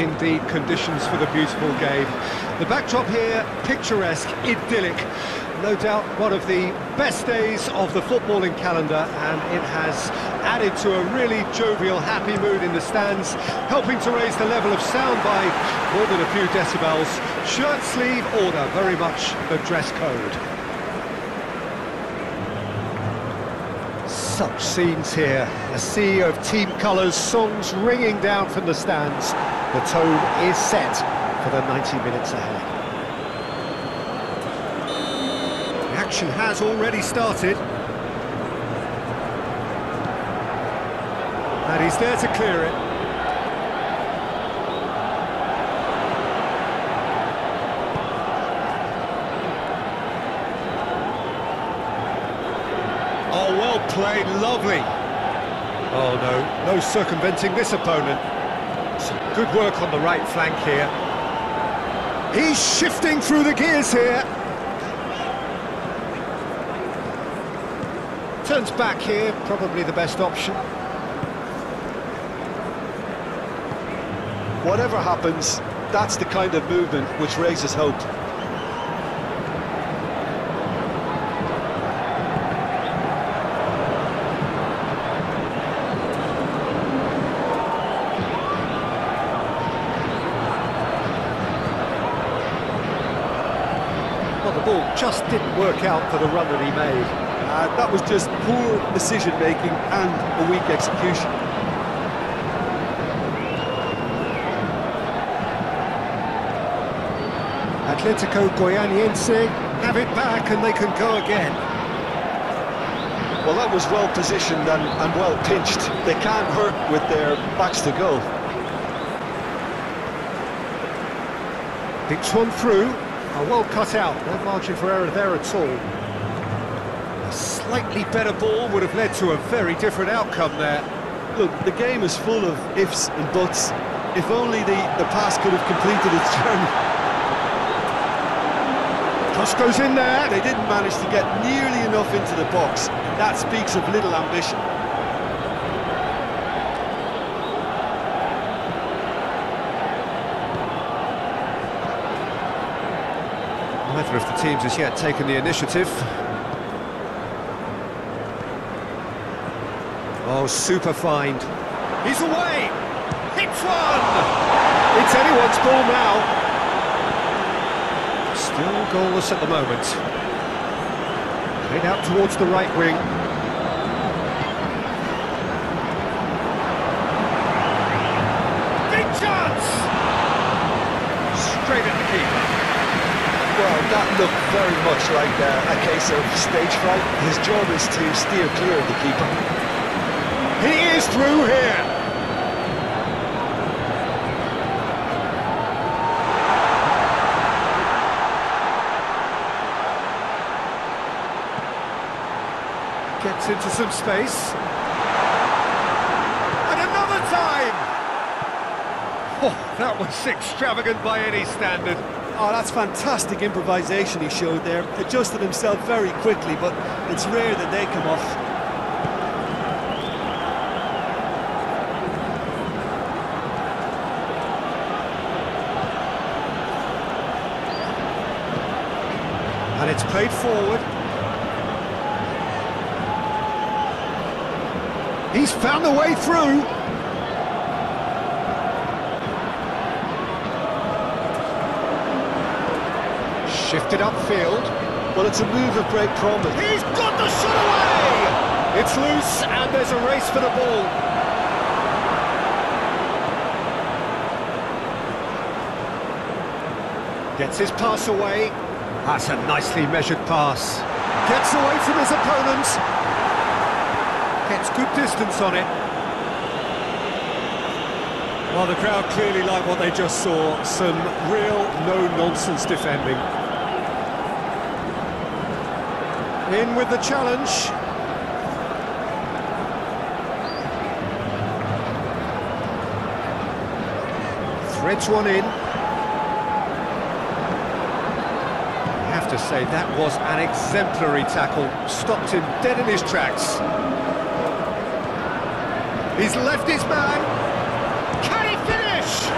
indeed conditions for the beautiful game. The backdrop here, picturesque, idyllic. No doubt one of the best days of the footballing calendar and it has added to a really jovial, happy mood in the stands, helping to raise the level of sound by more than a few decibels. Shirt sleeve order, very much the dress code. Such scenes here, a sea of team colours, songs ringing down from the stands. The tone is set for the 90 minutes ahead. The action has already started. And he's there to clear it. Oh, well played, lovely. Oh no, no circumventing this opponent. Good work on the right flank here. He's shifting through the gears here. Turns back here, probably the best option. Whatever happens, that's the kind of movement which raises hope. Just didn't work out for the run that he made. Uh, that was just poor decision-making and a weak execution. Atletico Goianiense have it back and they can go again. Well, that was well positioned and, and well pinched. They can't hurt with their backs to goal. Picks one through. Well cut out. No margin for error there at all. A slightly better ball would have led to a very different outcome there. Look, the game is full of ifs and buts. If only the, the pass could have completed its journey. Cross goes in there. They didn't manage to get nearly enough into the box. That speaks of little ambition. Neither of the teams has yet taken the initiative. Oh, super find. He's away! Hits one! It's anyone's ball now. Still goalless at the moment. Played out towards the right wing. Big chance! Straight at the keeper. Well, that looked very much like uh, a case of stage fright. His job is to steer clear of the keeper. He is through here. Gets into some space. And another time! Oh, that was extravagant by any standard. Oh, that's fantastic improvisation he showed there. Adjusted himself very quickly, but it's rare that they come off. And it's played forward. He's found a way through. Shifted upfield. Well, it's a move of great promise. He's got the shot away! It's loose and there's a race for the ball. Gets his pass away. That's a nicely measured pass. Gets away from his opponent. Gets good distance on it. Well, the crowd clearly like what they just saw. Some real no-nonsense defending. In with the challenge. Threads one in. I have to say, that was an exemplary tackle. Stopped him dead in his tracks. He's left his man. Can he finish?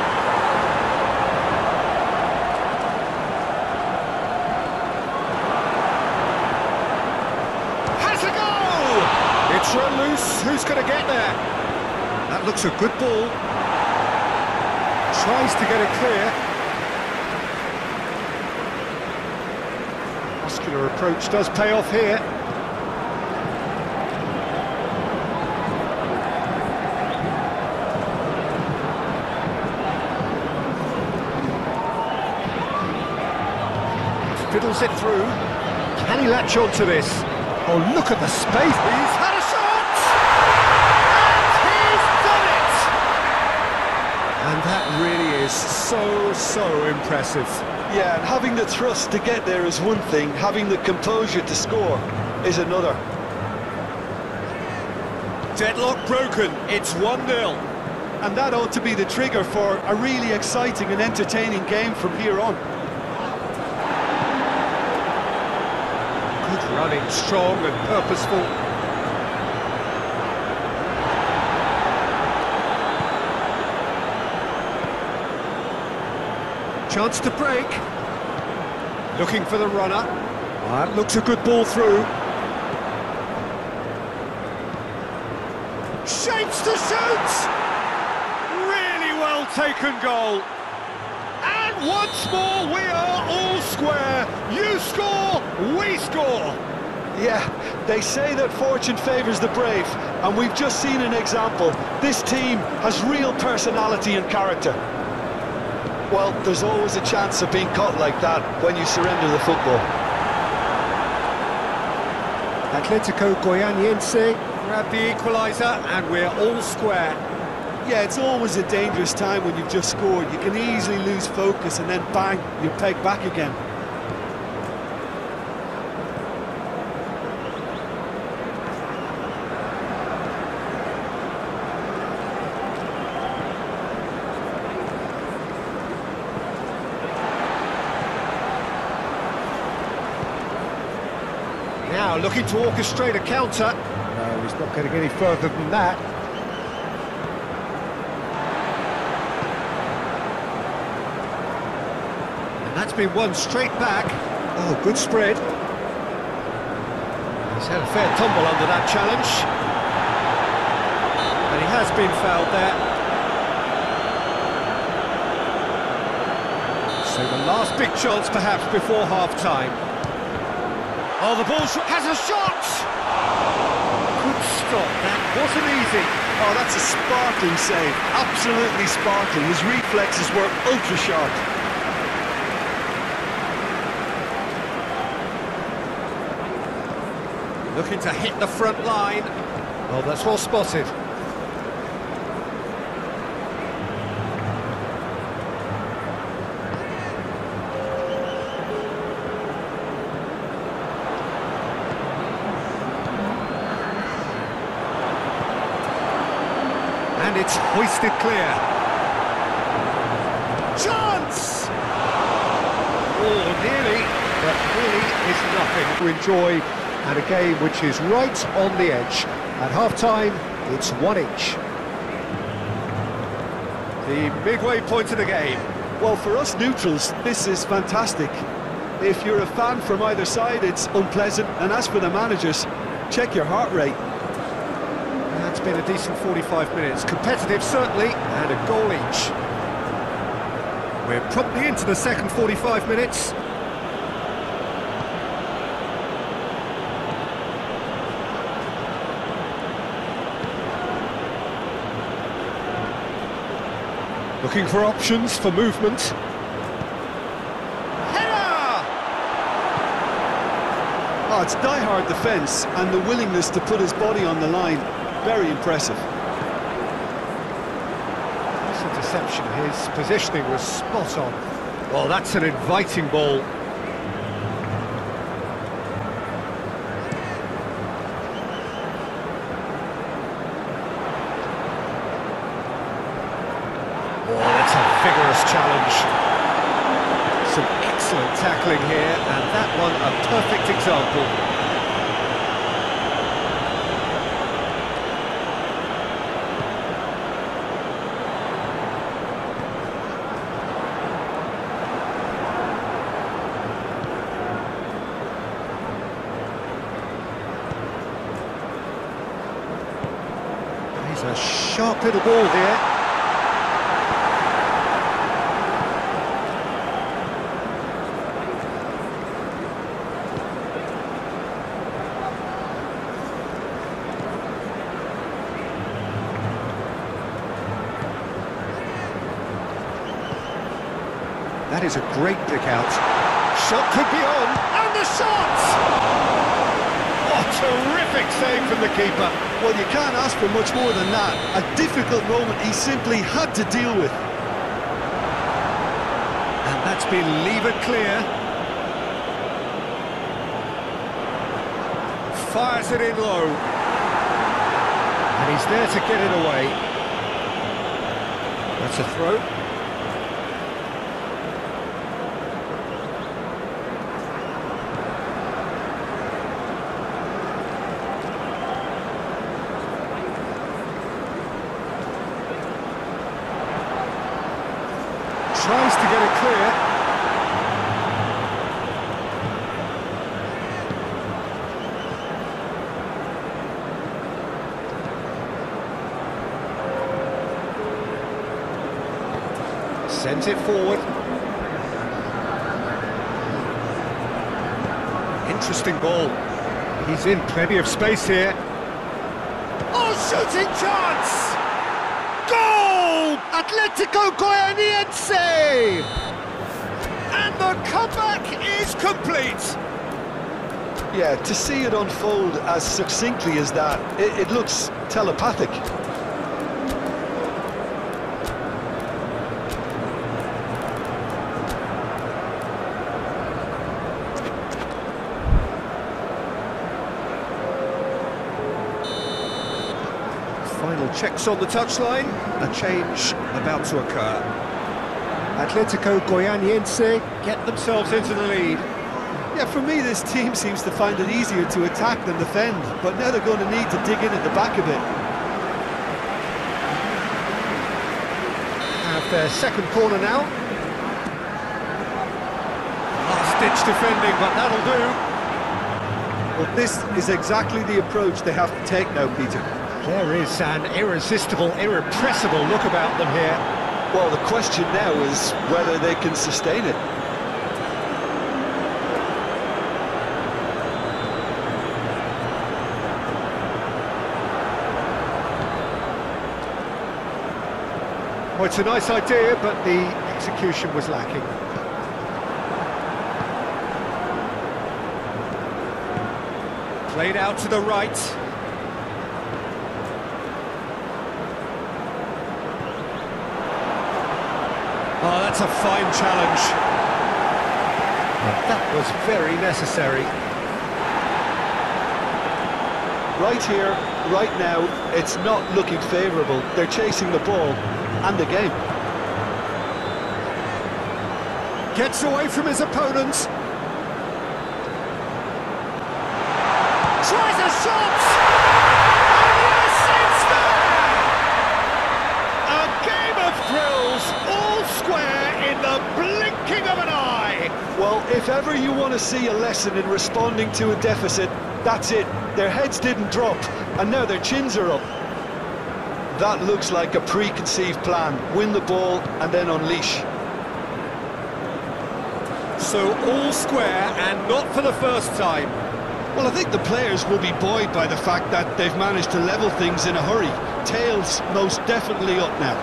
Looks a good ball. Tries to get it clear. Muscular approach does pay off here. Fiddles it through. Can he latch on to this? Oh, look at the space. He's had a shot! And he's done it! And that really is so, so impressive. Yeah, and having the thrust to get there is one thing, having the composure to score is another. Deadlock broken, it's 1-0. And that ought to be the trigger for a really exciting and entertaining game from here on. Good running, strong and purposeful. Chance to break. Looking for the runner. That looks a good ball through. Shapes to shoot! Really well taken goal. And once more we are all square. You score, we score. Yeah, they say that fortune favours the brave, and we've just seen an example. This team has real personality and character. Well, there's always a chance of being caught like that when you surrender the football. Atletico Goianiense grab the equaliser and we're all square. Yeah, it's always a dangerous time when you've just scored. You can easily lose focus and then bang, you're pegged back again. Now looking to orchestrate a counter. No, he's not getting any further than that. And that's been won straight back. Oh, good spread. He's had a fair tumble under that challenge. And he has been fouled there. So the last big chance perhaps before half-time. Oh, the ball has a shot! Good stop, that wasn't easy. Oh, that's a sparkling save. Absolutely sparkling. His reflexes were ultra sharp. Looking to hit the front line. Oh, that's well spotted. And it's hoisted clear. Chance! Oh, nearly, but really is nothing to enjoy and a game which is right on the edge. At half-time, it's one each. The midway point of the game. Well, for us neutrals, this is fantastic. If you're a fan from either side, it's unpleasant. And as for the managers, check your heart rate. That's been a decent 45 minutes. Competitive, certainly, and a goal each. We're promptly into the second 45 minutes. Looking for options for movement. Header! Oh, it's die-hard defence and the willingness to put his body on the line. Very impressive. This interception, his positioning was spot on. Well, that's an inviting ball. Oh, that's a vigorous challenge. Some excellent tackling here, and that one a perfect example. Little ball here. That is a great pick out. Shot could be on, and the shot! Terrific save from the keeper. Well, you can't ask for much more than that. A difficult moment he simply had to deal with. And that's been levered clear. Fires it in low. And he's there to get it away. That's a throw. tries to get it clear. Sends it forward. Interesting ball. He's in plenty of space here. Oh, shooting chance! Goal! Atletico Goianiense! And the comeback is complete. Yeah, to see it unfold as succinctly as that, it, it looks telepathic. Checks on the touchline. A change about to occur. Atletico Goianiense get themselves into the lead. Yeah, for me, this team seems to find it easier to attack than defend, but now they're going to need to dig in at the back a bit. Their second corner now. Last-ditch defending, but that'll do. Well, this is exactly the approach they have to take now, Peter. There is an irresistible, irrepressible look about them here. Well, the question now is whether they can sustain it. Well, it's a nice idea, but the execution was lacking. Played out to the right. Oh, that's a fine challenge. That was very necessary. Right here, right now, it's not looking favourable. They're chasing the ball and the game. Gets away from his opponents. Tries a shot! And yes, it's there! A game of thrills, all square in the blinking of an eye. Well, if ever you want to see a lesson in responding to a deficit, that's it. Their heads didn't drop, and now their chins are up. That looks like a preconceived plan. Win the ball and then unleash. So all square and not for the first time. Well, I think the players will be buoyed by the fact that they've managed to level things in a hurry. Tails most definitely up now.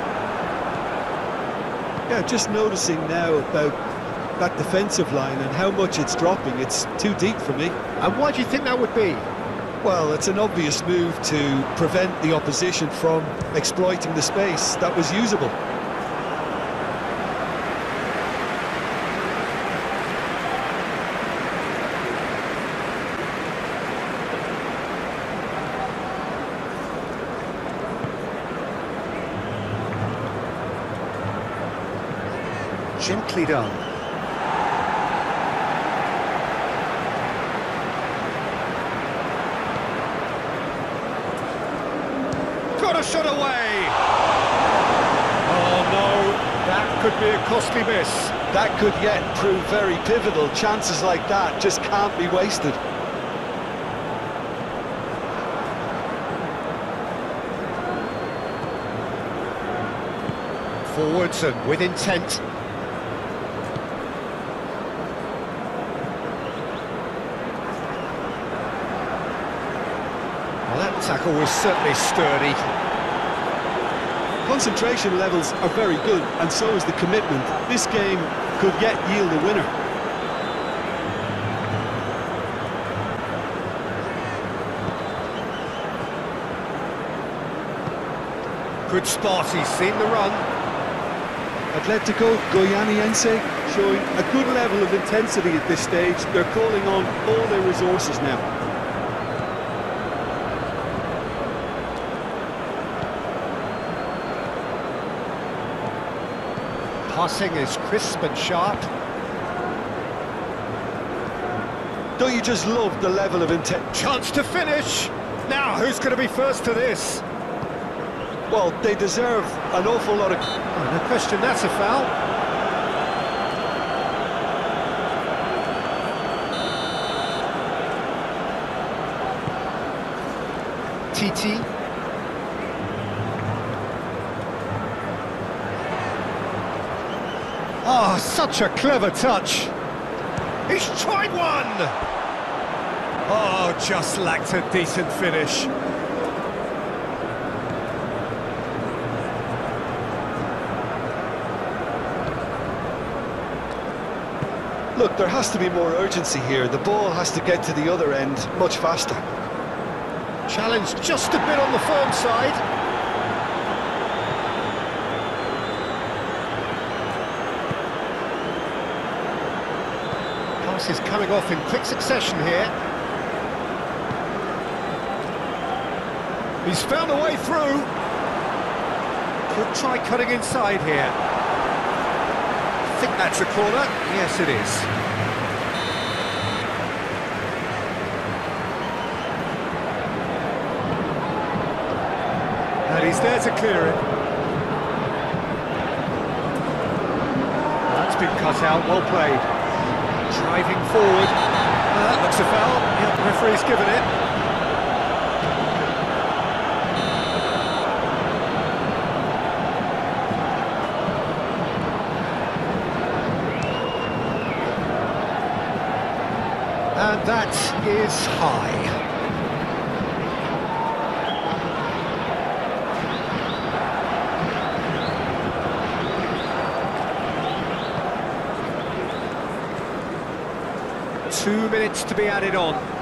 Yeah, just noticing now about that defensive line and how much it's dropping. It's too deep for me. And why do you think that would be? Well, it's an obvious move to prevent the opposition from exploiting the space that was usable. Gently done. Got a shot away! Oh no, that could be a costly miss. That could yet prove very pivotal. Chances like that just can't be wasted. Forwards and with intent. Well, that tackle was certainly sturdy. Concentration levels are very good, and so is the commitment. This game could yet yield a winner. Good spot, he's seen the run. Atletico Goianiense showing a good level of intensity at this stage. They're calling on all their resources now. Passing is crisp and sharp. Don't you just love the level of intent? Chance to finish! Now, who's going to be first to this? Well, they deserve an awful lot of... Oh, no question, that's a foul. TT. Oh, such a clever touch. He's tried one! Oh, just lacked a decent finish. Look, there has to be more urgency here. The ball has to get to the other end much faster. Challenge just a bit on the firm side. Is coming off in quick succession here. He's found a way through. Could try cutting inside here. I think that's a corner. Yes, it is. And he's there to clear it. That's been cut out, well played. Driving forward. Uh, that looks a foul. Yeah, the referee's given it. And that is high. Two minutes to be added on.